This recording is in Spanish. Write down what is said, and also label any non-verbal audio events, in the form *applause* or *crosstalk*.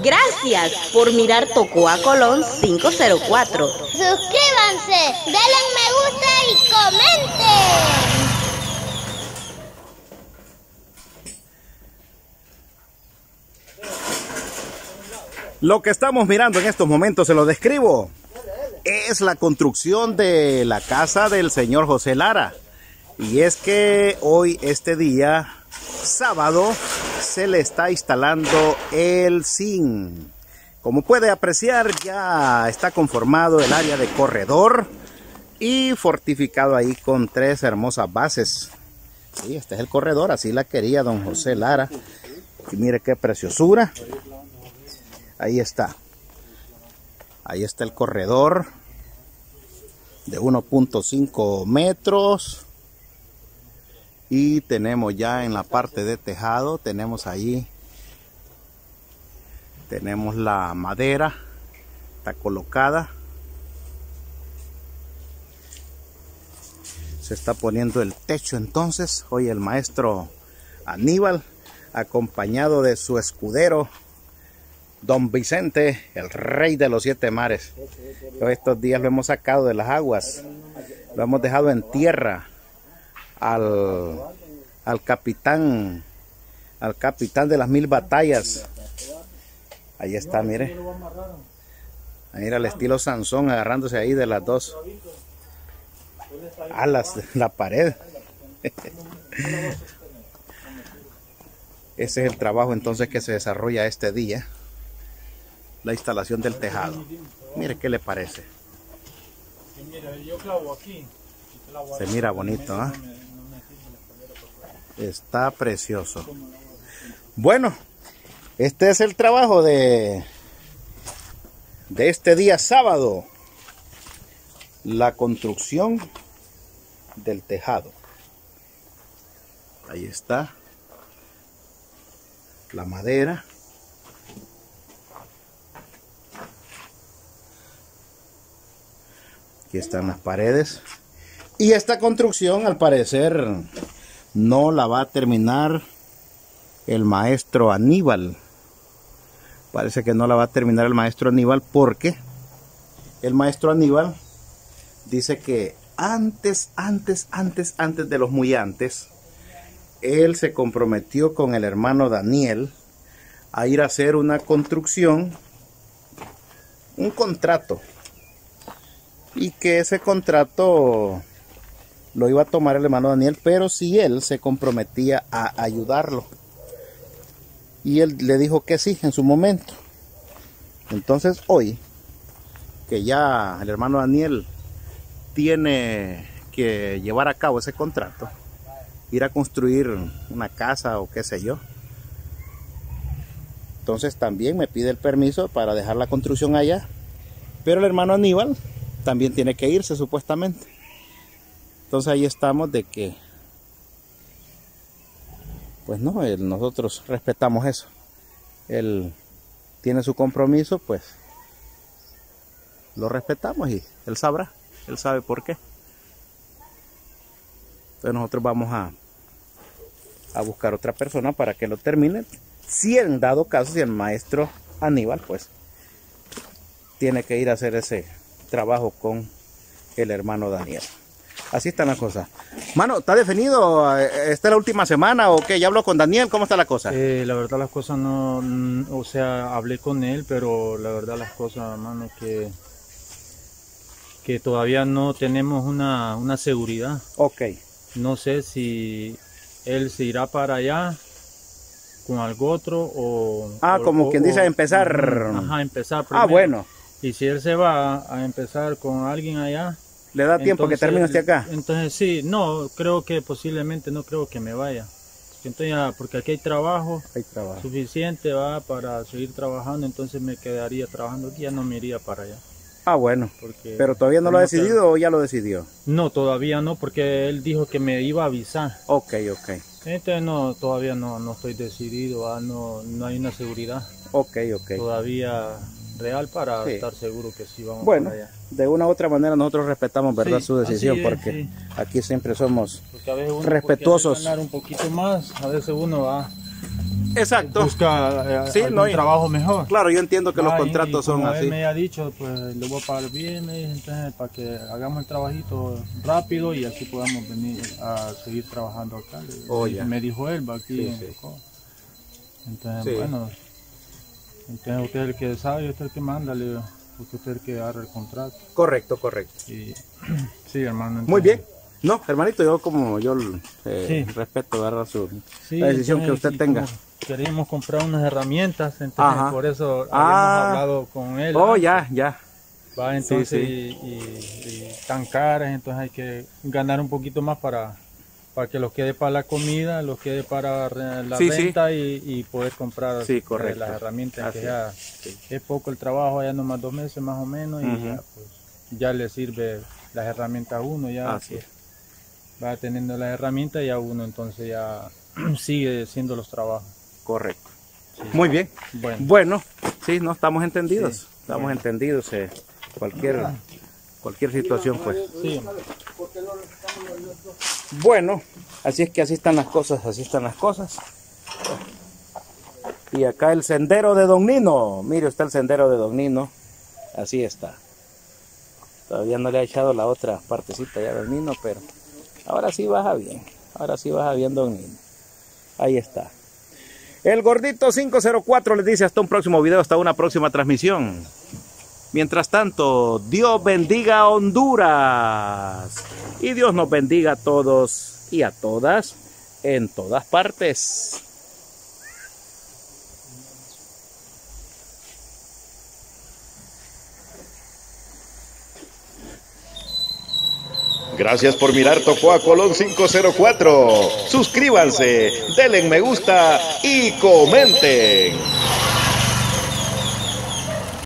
Gracias por mirar Tocoa Colón 504. Suscríbanse, denle me gusta y comenten. Lo que estamos mirando en estos momentos, se lo describo, es la construcción de la casa del señor José Lara. Y es que hoy, este día, sábado, se le está instalando el zinc. Como puede apreciar, ya está conformado el área de corredor y fortificado ahí con tres hermosas bases. Sí, este es el corredor, así la quería don José Lara. Y mire qué preciosura. Ahí está. Ahí está el corredor de 1.5 metros. Y tenemos ya en la parte de tejado, tenemos ahí, tenemos la madera, está colocada. Se está poniendo el techo entonces. Hoy el maestro Aníbal, acompañado de su escudero Don Vicente, el rey de los siete mares. estos días lo hemos sacado de las aguas, lo hemos dejado en tierra al, al capitán, al capitán de las mil batallas. Ahí está, mire. Ahí era el estilo Sansón agarrándose ahí de las dos alas la pared. *laughs* Ese es el trabajo entonces que se desarrolla este día la instalación del tejado. Mire qué le parece. Se mira bonito, ¿ah? Está precioso. Bueno, este es el trabajo de, de este día sábado. La construcción del tejado. Ahí está. La madera. Aquí están las paredes. Y esta construcción al parecer no la va a terminar el maestro Aníbal. Parece que no la va a terminar el maestro Aníbal porque el maestro Aníbal dice que antes, antes, antes, antes de los muy antes, él se comprometió con el hermano Daniel a ir a hacer una construcción, un contrato y que ese contrato lo iba a tomar el hermano Daniel, pero si él se comprometía a ayudarlo. Y él le dijo que sí en su momento. Entonces hoy, que ya el hermano Daniel tiene que llevar a cabo ese contrato, ir a construir una casa o qué sé yo. Entonces también me pide el permiso para dejar la construcción allá. Pero el hermano Aníbal también tiene que irse supuestamente. Entonces ahí estamos de que, pues no, nosotros respetamos eso. Él tiene su compromiso, pues lo respetamos y él sabrá, él sabe por qué. Entonces nosotros vamos a, a buscar otra persona para que lo termine. Si en dado caso, si el maestro Aníbal, pues tiene que ir a hacer ese trabajo con el hermano Daniel. Así están las cosas. Mano, ¿está definido? ¿Esta es la última semana o qué? ¿Ya habló con Daniel? ¿Cómo está la cosa? Eh, la verdad las cosas no, o sea, hablé con él, pero la verdad las cosas, mano, que, que todavía no tenemos una, una seguridad. Ok. No sé si él se irá para allá con algo otro o... Ah, como quien dice empezar. Ajá, empezar primero. Ah, bueno. Y si él se va a empezar con alguien allá... ¿Le da tiempo que termine usted acá? Entonces sí, no, creo que posiblemente no creo que me vaya. Entonces, porque aquí hay trabajo, hay trabajo suficiente va para seguir trabajando, entonces me quedaría trabajando aquí, ya no me iría para allá. Ah, bueno. Porque ¿Pero todavía no lo ha decidido o ya lo decidió? No, todavía no, porque él dijo que me iba a avisar. Ok, ok. Entonces no, todavía no, no estoy decidido, no, no hay una seguridad. Ok, ok. Todavía real para estar seguro que sí vamos bueno, de una u otra manera nosotros respetamos verdad su decisión porque aquí siempre somos respetuosos. un poquito más, a veces uno va Exacto. busca eh, algún no, trabajo mejor. Claro, yo entiendo que los Ah, contratos y son como él así. me ha dicho, pues le voy a pagar bien, dice, entonces para que hagamos el trabajito rápido y así podamos venir a seguir trabajando acá. Oh, me- ya. Me dijo él, va aquí en. Entonces, bueno, entonces usted es el que sabe, usted es el que manda, le digo, porque usted es el que agarra el contrato. Correcto, correcto. Y, *clears throat* sí, hermano. Muy bien. No, hermanito, yo como yo eh, Sí. respeto ¿verdad? su Sí, la decisión que usted tenga. Queríamos comprar unas herramientas, entonces Ajá. por eso habíamos Ah. hablado con él. Oh, ya, ya. Va, entonces, sí. Y, y- y tan caras, entonces hay que ganar un poquito más para, para que los quede para la comida, los quede para la Sí, sí. renta y, y poder comprar Sí, correcto. las herramientas Así que ya es poco el trabajo, ya nomás dos meses más o menos y ya, pues, ya le sirve las herramientas a uno, ya Así pues, va teniendo las herramientas y a uno entonces ya *clears throat* sigue haciendo los trabajos. Correcto. Muy bien. Bueno, Bueno, sí, no estamos entendidos. Estamos entendidos. eh, cualquier cualquier situación, pues. Bueno, así es que así están las cosas, así están las cosas. Y acá el sendero de Don Nino. Mire, está el sendero de Don Nino. Así está. Todavía no le ha echado la otra partecita ya Don Nino, pero ahora sí baja bien. Ahora sí baja bien Don Nino. Ahí está. El gordito 504 les dice hasta un próximo video, hasta una próxima transmisión. Mientras tanto, Dios bendiga a Honduras. Y Dios nos bendiga a todos y a todas en todas partes. Gracias por mirar Tocó a Colón 504. Suscríbanse, denle me gusta y comenten.